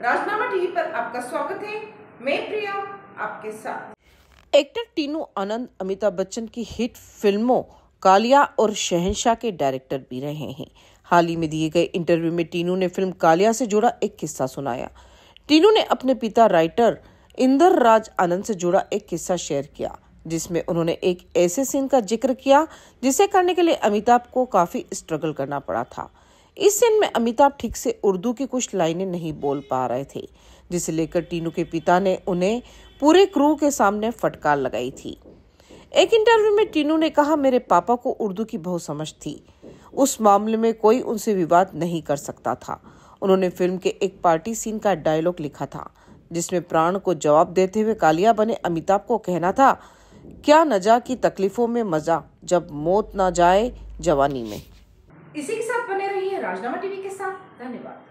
राजनामा TV पर आपका स्वागत है। मैं प्रिया, आपके साथ। एक्टर टीनू आनंद अमिताभ बच्चन की हिट फ़िल्मों कालिया और शहनशाह के डायरेक्टर भी रहे हैं। हाल ही में दिए गए इंटरव्यू में टीनू ने फ़िल्म कालिया से जुड़ा एक किस्सा सुनाया। टीनू ने अपने पिता राइटर इंदर राज आनंद से जुड़ा एक किस्सा शेयर किया, जिसमें उन्होंने एक ऐसे सीन का ज़िक्र किया, जिसे करने के लिए अमिताभ को काफ़ी स्ट्रगल करना पड़ा था। इस सीन में अमिताभ ठीक से उर्दू की कुछ लाइनें नहीं बोल पा रहे थे, जिसे लेकर टीनू के पिता ने उन्हें पूरे क्रू के सामने फटकार लगाई थी। एक इंटरव्यू में टीनू ने कहा, मेरे पापा को उर्दू की बहुत समझ थी। उस मामले में कोई उनसे विवाद नहीं कर सकता था। उन्होंने फ़िल्म के एक पार्टी सीन का डायलॉग लिखा था, जिसमें प्राण को जवाब देते हुए कालिया बने अमिताभ को कहना था, क्या नजा की तकलीफों में मज़ा, जब मौत ना जाए जवानी में? इसी के साथ बने रहिए राजनामा टीवी के साथ। धन्यवाद।